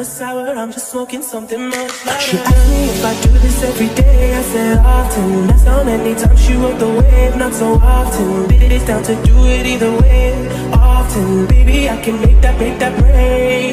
never sour, I'm just smoking something much louder. She asked me if I do this every day, I said often. That's how many times she rode the wave, not so often. Baby, it's down to do it either way, often. Baby, I can make that, make that break